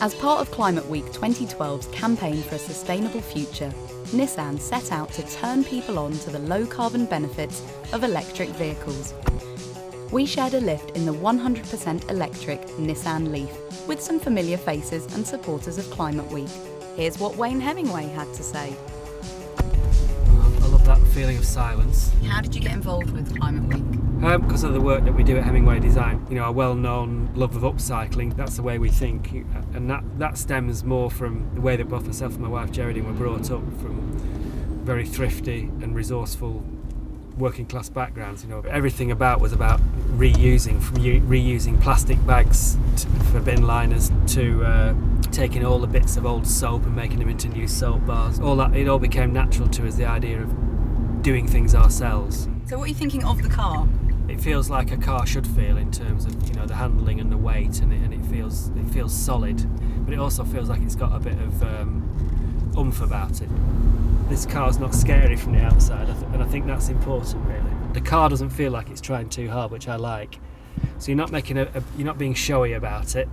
As part of Climate Week 2012's campaign for a sustainable future, Nissan set out to turn people on to the low carbon benefits of electric vehicles. We shared a lift in the 100% electric Nissan Leaf with some familiar faces and supporters of Climate Week. Here's what Wayne Hemingway had to say. I love that feeling of silence. How did you get involved with Climate Week? Um, because of the work that we do at Hemingway Design, you know, our well-known love of upcycling, that's the way we think, and that, that stems more from the way that both myself and my wife Geraldine were brought up from very thrifty and resourceful working class backgrounds. You know, everything about was about reusing, from reusing plastic bags for bin liners to uh, taking all the bits of old soap and making them into new soap bars. All that it all became natural to us. The idea of doing things ourselves. So, what are you thinking of the car? It feels like a car should feel in terms of you know the handling and the weight and it, and it feels it feels solid but it also feels like it's got a bit of um, oomph about it. This car's not scary from the outside and I think that's important really. The car doesn't feel like it's trying too hard which I like. So you're not making a, a you're not being showy about it.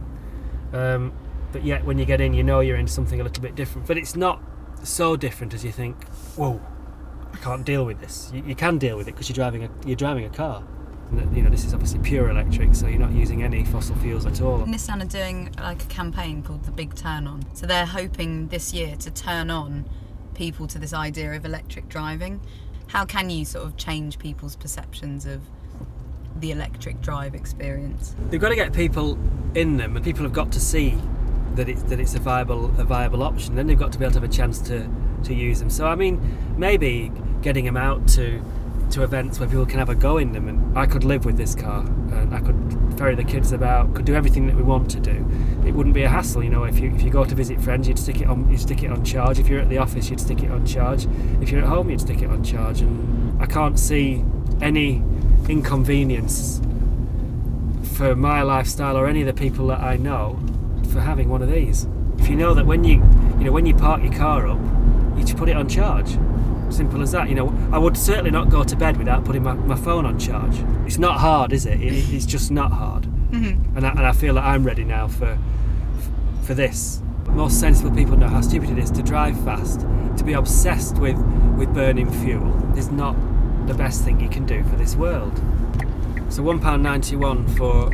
Um, but yet when you get in you know you're in something a little bit different. But it's not so different as you think whoa I can't deal with this. You, you can deal with it because you're driving a you're driving a car you know this is obviously pure electric so you're not using any fossil fuels at all. Nissan are doing like a campaign called the big turn on. So they're hoping this year to turn on people to this idea of electric driving. How can you sort of change people's perceptions of the electric drive experience? They've got to get people in them and people have got to see that it's that it's a viable a viable option. Then they've got to be able to have a chance to to use them. So i mean maybe getting them out to to events where people can have a go in them and I could live with this car and I could ferry the kids about could do everything that we want to do. It wouldn't be a hassle you know if you if you go to visit friends you'd stick it on you'd stick it on charge. If you're at the office you'd stick it on charge. If you're at home you'd stick it on charge. And I can't see any inconvenience for my lifestyle or any of the people that I know for having one of these. If you know that when you you know when you park your car up you just put it on charge Simple as that. You know, I would certainly not go to bed without putting my, my phone on charge. It's not hard, is it? it it's just not hard. Mm-hmm. And, I, and I feel that I'm ready now for for this. Most sensible people know how stupid it is to drive fast. To be obsessed with with burning fuel is not the best thing you can do for this world. So one pound ninety one for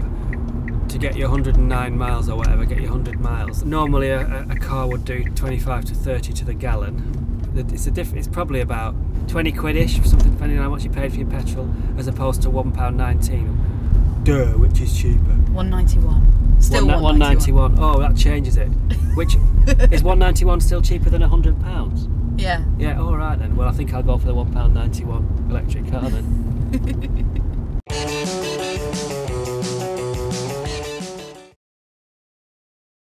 to get you 109 miles or whatever, get you 100 miles. Normally a, a car would do 25 to 30 to the gallon it's a diff- it's probably about 20 quid-ish or something depending on how much you paid for your petrol as opposed to £1.19 duh which is cheaper. 191 still One, 191 oh that changes it. Which is 191 still cheaper than 100 pounds? Yeah. Yeah all right then. Well I think I'll go for the £1.91 electric car then